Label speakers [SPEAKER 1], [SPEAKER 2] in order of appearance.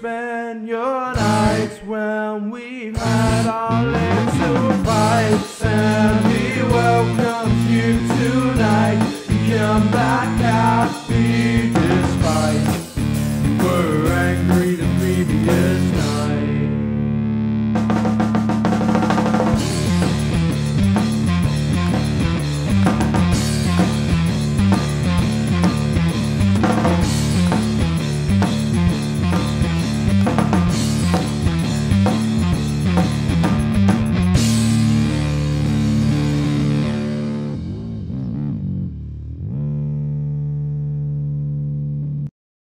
[SPEAKER 1] spend your nights when we've had our little fights and